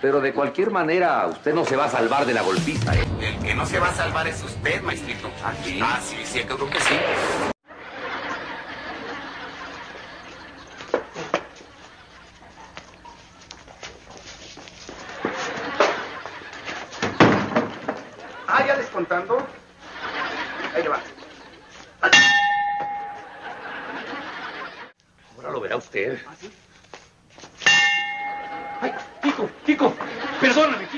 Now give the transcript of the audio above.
Pero de cualquier manera, usted no se va a salvar de la golpiza, ¿eh? El que no se va a salvar es usted, maestrito. ¿Ah, sí? Ah, sí, sí, creo que sí. Ah, ya descontando. Ahí le va. Ahora lo verá usted. Ay, Kiko, Kiko, perdóname, Kiko.